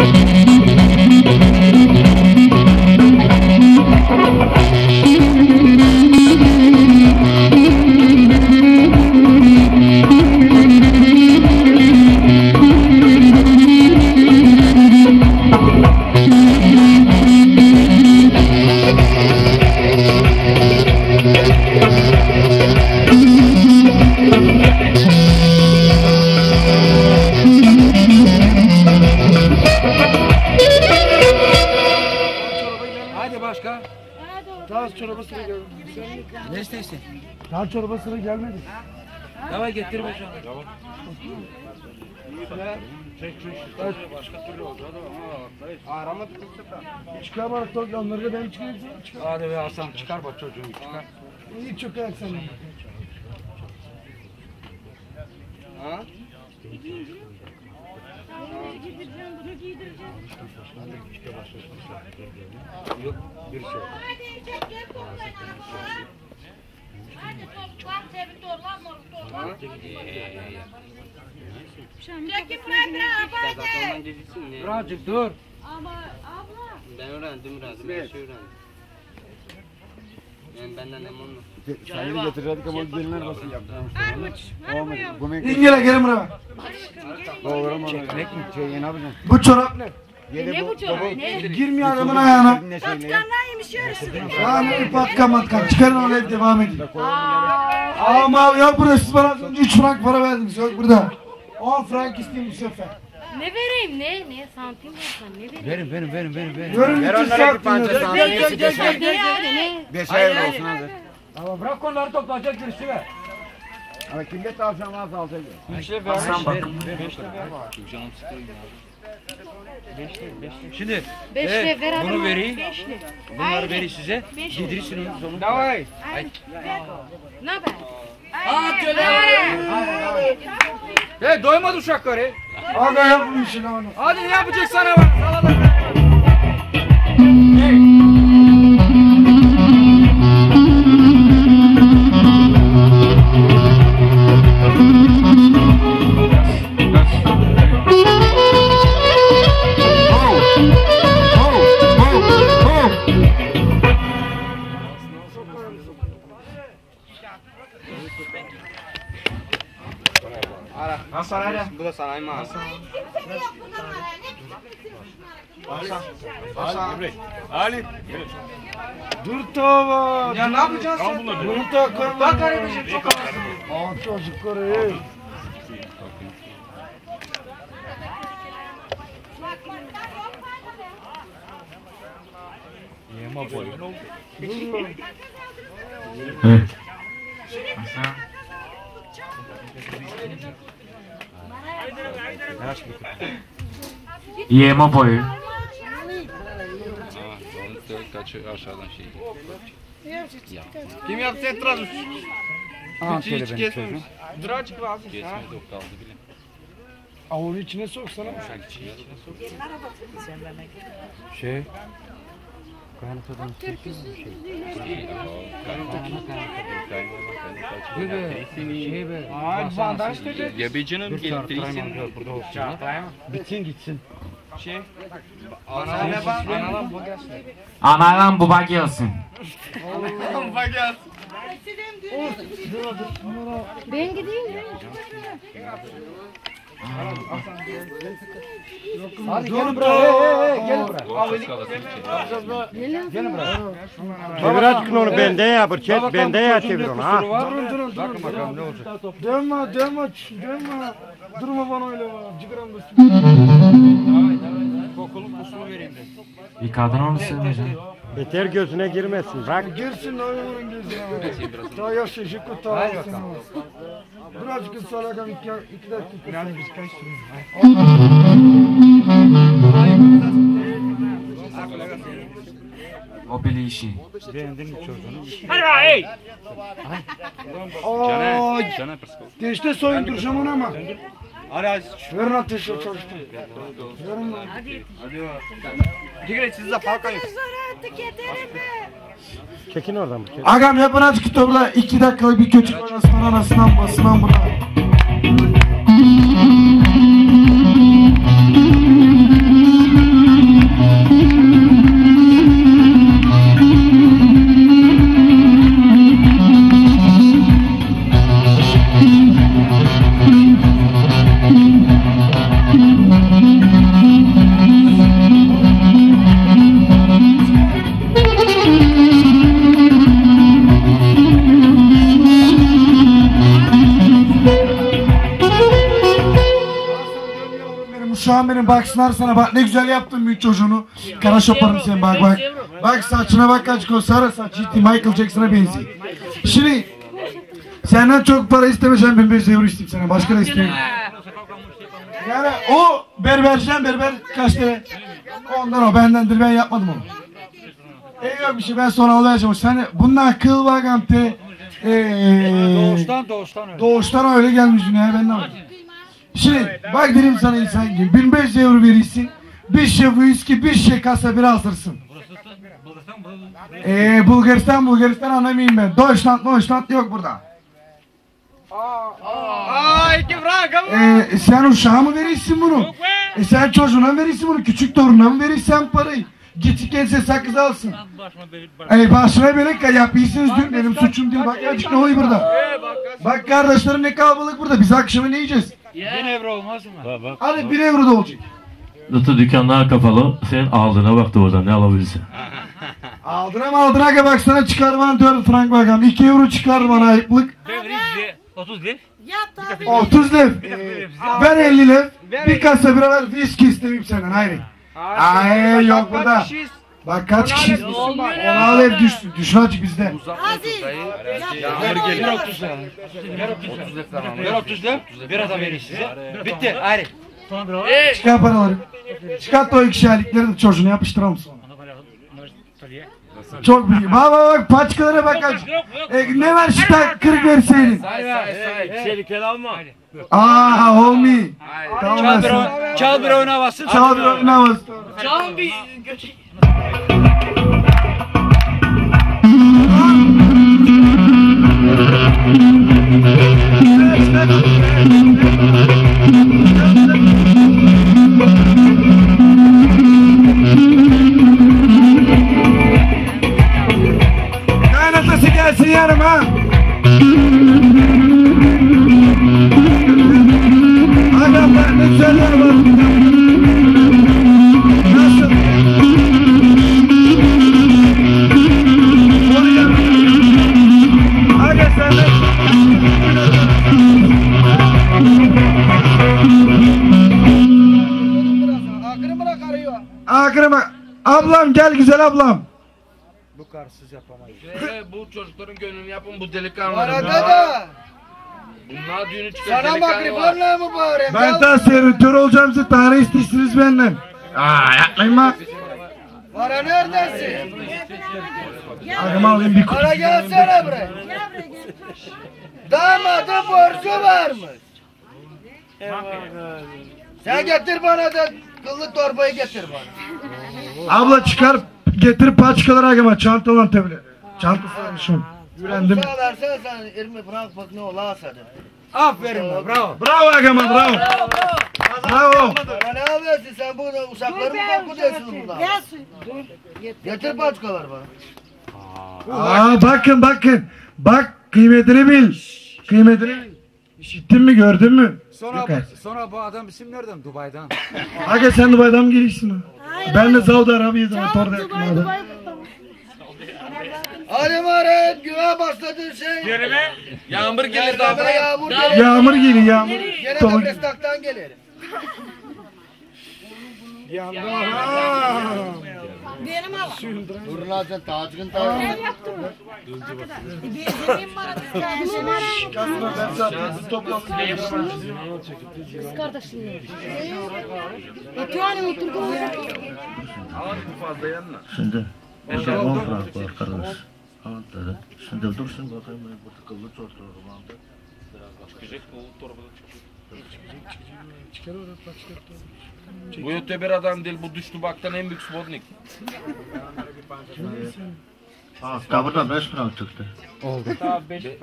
Hadi Daha çorba sıra gelmedi. Tamam getir başa. Çıkar bana tok onları da ben çıkarayım. Çıkar. Hadi be Hasan çıkar bak çocuğunu çıkar. İyi çok ayak sen. Ha? Giydireceğim, bunu giydireceğim. Yok bir şey. Hadi çek gel toplayın arabaları. Birazcık dur. Ama abla. Ben öğrendim öğrendim. Ben şey öğrendim. Yani benden emin olma. Sayını getirdik ama gelinler basın yaptı. Armuç. Ne? İngil'e gelin buraya. Doğru mu? Çekmek mi? Şey ne yapacaksın? Bu çorap ne? Ne bu çorap? Ne? Girmiyor adamın ayağına. Ne ne? Patkanlaymış yarısı. Yani patka matka. Çıkarın oraya devam edin. Ama ya burada siz bana az önce 3 frank para verdiniz. Yok burada. 10 frank isteyeyim bu sefer. Ne vereyim ne? Ne santim olsan ne vereyim? Verin verin verin verin verin. Görün Ver onlara bir pança. Ne Neyse ne beşer. ne hadi ne? Beşer olsun hadi. Tamam bırak onları toplayacak birisi ver. Ama kimde tavşan varsa alacak. Beşle ver. Hasan bak. Beşle ver. Şimdi Beşle Evet, ver bunu vereyim. Beşle. bunları vereyim size. Beşle. Yedirirsiniz onu. Davay. Haydi. Ver. Ne haber? Hey doymadı uşakları. Aga işini onu. Hadi ne yapacak sana bak. Salata. Dur tava. Ya ne yapacaksın sen? Bunu da. Bak kardeşim çok az. Aa çocukları. Yema boyu. Aşağıdan şey. Kim yaptı itiraz? Aa Hiç hiç kesmemiş. Duraçık lazım. Kesmedi o kaldı bile. Avun içine soksana. Şey. Kanatadan Şey be. Ay bandaj dedi. Ya bir canım gelip değilsin. Bitsin gitsin. Şey. Ana bak. Ana bu gelsin. Anadan baba gelsin. Bak gelsin. Ben gideyim ben. Hadi Dur gel bre. buraya. Gel buraya. Gelin buraya. Çevir açık onu bende ya bir çek bende ya çevir onu ha. Durun durun durun. Bakın bakalım ne olacak. Dönme dönme dönme. Durma bana öyle bana. Cıgıram basın. Kokulu kusuru vereyim de. Bir kadın onu sevmeyeceksin. Beter gözüne girmesin bırak. Girsin oyunun gözüne. Daha şıkkı ta. Hadi bakalım. Birazcık salakam iki, iki dakika. Biraz biz karıştırıyoruz. O bile işi. Beğendin mi çocuğunu? Aa, Cana prsko. geçti soyunduracağım onu ama. Hadi hadi. Verin ateşe çalıştım. Verin lan. Digre sizde falka yok. Zor artık yeterim be. Çekin oradan. Çek. Agam yapın azıcık topla. iki dakikalık bir köçük oynasın arasından basınan buna. Ulan benim baksınlar sana bak ne güzel yaptın büyük çocuğunu. Kara şoparım sen bak bak. Bak saçına bak kaç o sarı saç ciddi Michael Jackson'a benziyor. Şimdi senden çok para istemeyeceğim 1500 euro isteyeyim sana başka da istemiyorum. Yani o berberciden berber kaç lira? Ondan o bendendir ben yapmadım onu. E yok bir şey ben sonra alacağım. Sen bundan kıl vakante eee Doğuştan doğuştan öyle. Doğuştan öyle gelmiş dünyaya ben de Şimdi bak dedim sana insan gibi 1500 euro verirsin. Bir şey whisky, bir şey kasa bir hazırsın. Eee Bulgaristan, Bulgaristan anlamayayım ben. Deutschland, Deutschland yok burada. Aa iki frank ama. Eee sen uşağa mı verirsin bunu? E sen çocuğuna mı verirsin bunu? Küçük torununa mı verirsen parayı? Git gelse sakız alsın. Ey başına belek yapıyorsunuz dün benim suçum değil. Bak açık ne oluyor burada? Bak kardeşlerim ne kalabalık burada. Biz akşama ne yiyeceğiz? Bin euro olmaz mı? Hadi bir euro da olacak. Zaten dükkanlar kapalı. Sen aldığına baktı oradan ne alabilirsin. Aldına ki bak sana çıkar bana 4 frank bakalım. 2 euro çıkar bana ayıplık. 30 lira. Yat tabii. 30 lev. Ver 50 lev. Bir kasa bira ver viski istemeyeyim senden haydi. Ay yok burada. Bak kaç kişiyiz biz. Ona al ev düş, düşün açık bizde. Aziz. Yağmur Ver geliyor. 30 lira. Ver 30 lira. Bir adam verir size. Bitti. Hadi. Çıkar paraları. Çıkart o iki şeylikleri de çocuğuna yapıştıralım sonra. Çok büyük. Bak bak bak paçkalara bak kaç. E, ne var şu tak kırık verseydin. Say say say. Tehlikeli alma. Aa olmuyor. Tamam Çal bir sana. oyun. Çal bir oyun havası. Çal bir oynamaz. Çal bir. Kaynatası gelsin yarım ha. Adam ben ne yer var. Güzel ablam. Bu karsız yapamayız. Ee, bu çocukların gönlünü yapın bu delikanlıları. Arada da Bunlar düğünü çıkıyor sana delikanlı var. makriflerle mi bağırayım? Ben daha seyretör olacağım size tane istiyorsunuz benden. Aa yapmayın bak. Para neredesin? Adımı alayım bir kutu. Para gelsene buraya. Damadı borcu varmış. Sen getir bana da kıllı torbayı getir bana. Abla çıkar getir paçkaları agama çantalan tevle. Çantası almışım. Güvendim. Sağ versen sen 20 frank bak ne ola asadın. Aferin be, bravo. Bravo agama bravo. Bravo. Bana ne yapıyorsun sen burada uşakları mı korkutuyorsun burada? Gelsin. Getir paçkalar bana. Aa bakın bakın. Bak kıymetini bil. Kıymetini bil. İşittin mi gördün mü? Sonra, Yok artık. sonra bu adam isim nereden? Dubai'den. Aga sen Dubai'den mı gelirsin ha? Hayır, Ben de. Saudi Arabia'da Çal, motorda Dubai, yakınlarda. Dubai. Hadi Maret güve başladın şey. Yağmur gelir daha de yağmur gelir. Yağmur geliyor yağmur. Gene de destaktan gelir. Benim al. Durun lan sen tacın tacın. Ev yaptım. Benim bana Ben zaten topladım. Kız kardeşim. Yatıyor annem oturdu. Şimdi orada 10 frank var kardeş. Al dedi. Şimdi dursun bakayım ben burada kıllı çocuğum aldı. Bu öte adam değil bu düştü baktan en büyük spotnik. Ha, da burada 5 frank çıktı.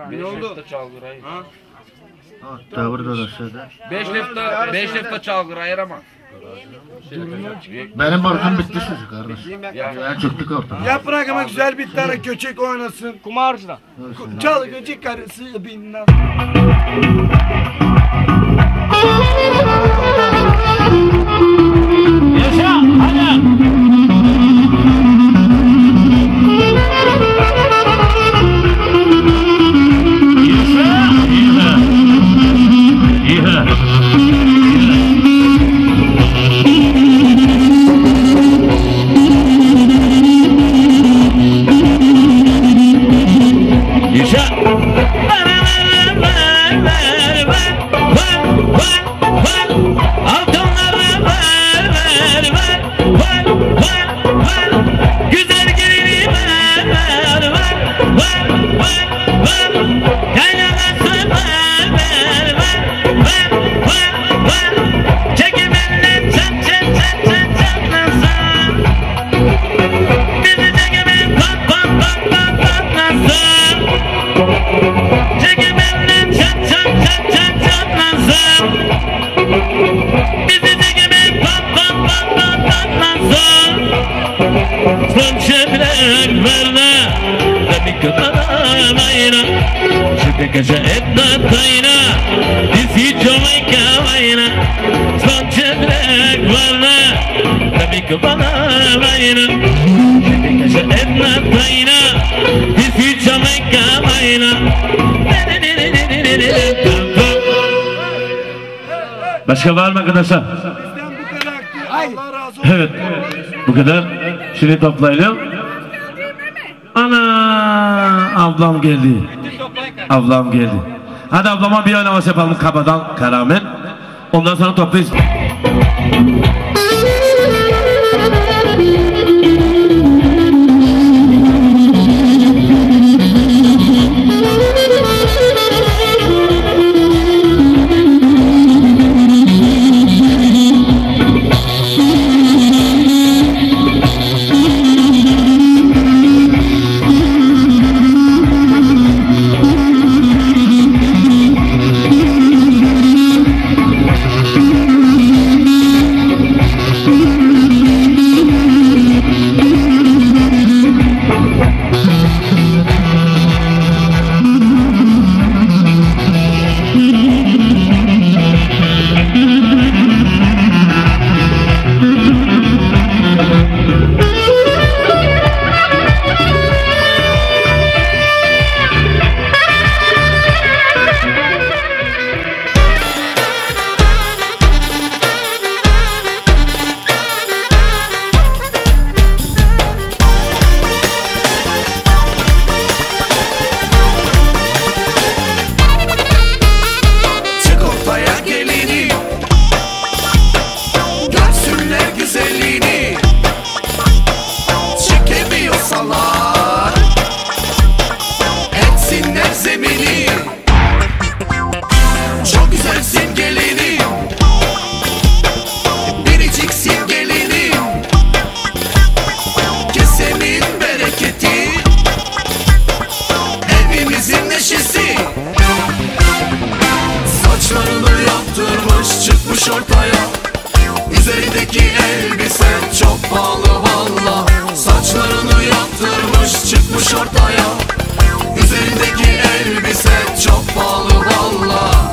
Ne oldu? Çalgırayı. Ha, da burada da şeyde. 5 lefta 5 lefta çalgırayır ama. Benim borcum bitti sizi kardeş. Ya çıktık ortadan. Yaprak ama güzel bir tane köçek oynasın. Kumarcıda. Çal köçek karısı bilmem. Tapayna, DC Jamaica vayna, Sanchedrek vana, Tabik vana vayna, Edna vayna, DC Jamaica vayna, Başka var mı arkadaşlar? Evet. Bu kadar. Şimdi toplayalım. Ana ablam geldi. Ablam geldi. Hadi ablama bir oynaması yapalım kabadan karamen. Ondan sonra toplayız. tişört aya Üzerindeki elbise çok pahalı valla. Saçlarını yaptırmış çıkmış ortaya. Üzerindeki elbise çok pahalı valla.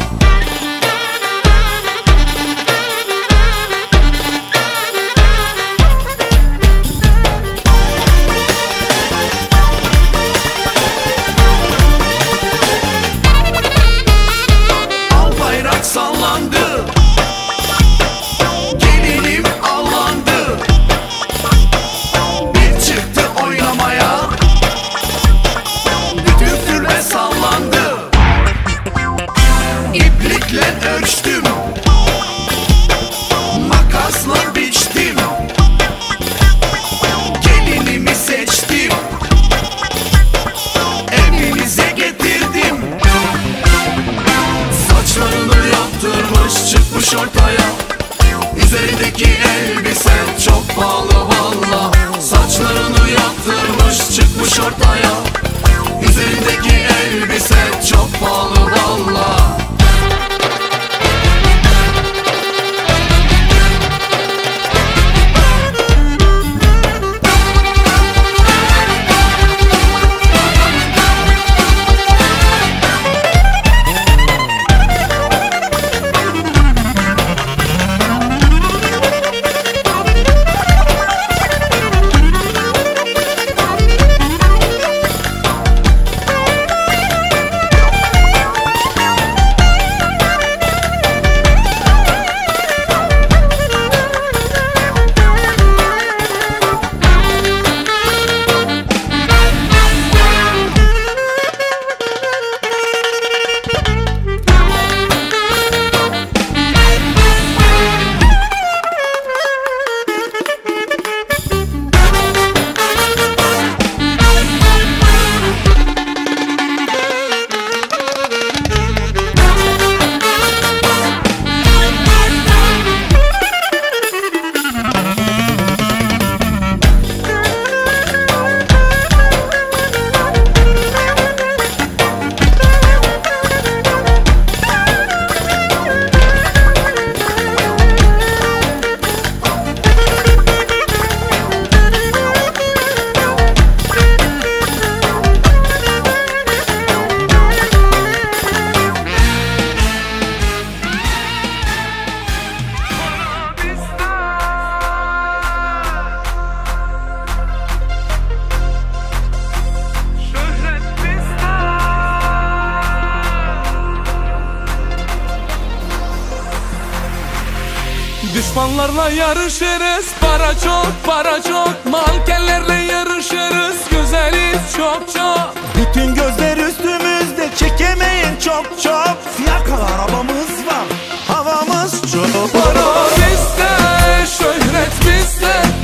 Düşmanlarla yarışırız. Para çok para çok. Mankenlerle yarışırız. Güzeliz çok çok. Bütün gözler üstümüzde. Çekemeyin çok çok. Fiyakalı arabamız var. Havamız çok. Para bizde Şöhret bizde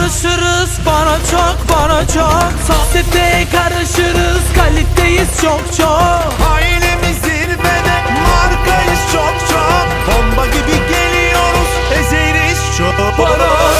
Yarışırız Bana çok bana çok. Sohbete karışırız Kaliteyiz çok çok. Ailemiz zirvede Markayız çok çok. Bomba gibi geliyoruz Ezeriz çok. Para